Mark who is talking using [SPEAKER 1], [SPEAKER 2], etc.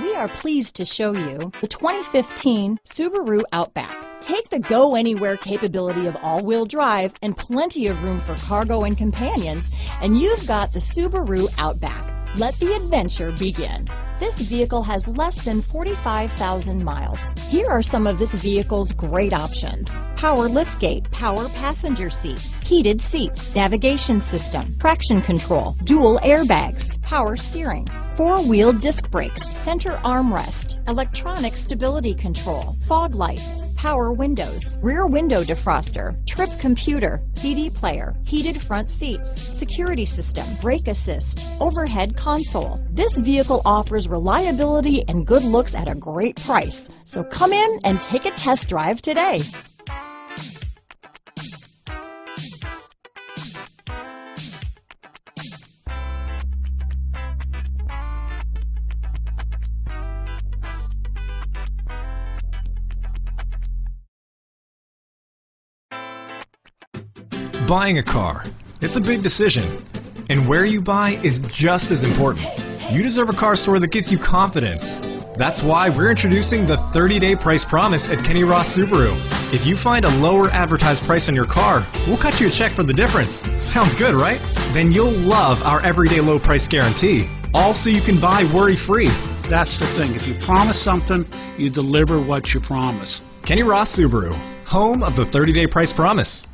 [SPEAKER 1] We are pleased to show you the 2015 Subaru Outback. Take the go anywhere capability of all-wheel drive and plenty of room for cargo and companions, and you've got the Subaru Outback. Let the adventure begin. This vehicle has less than 45,000 miles. Here are some of this vehicle's great options. Power liftgate, power passenger seat, heated seats, navigation system, traction control, dual airbags, power steering, four-wheel disc brakes, center armrest, electronic stability control, fog lights, power windows, rear window defroster, trip computer, CD player, heated front seats, security system, brake assist, overhead console. This vehicle offers reliability and good looks at a great price. So come in and take a test drive today.
[SPEAKER 2] Buying a car. It's a big decision. And where you buy is just as important. You deserve a car store that gives you confidence. That's why we're introducing the 30-day price promise at Kenny Ross Subaru. If you find a lower advertised price on your car, we'll cut you a check for the difference. Sounds good, right? Then you'll love our everyday low price guarantee. All so you can buy worry-free.
[SPEAKER 3] That's the thing. If you promise something, you deliver what you promise.
[SPEAKER 2] Kenny Ross Subaru, home of the 30-day price promise.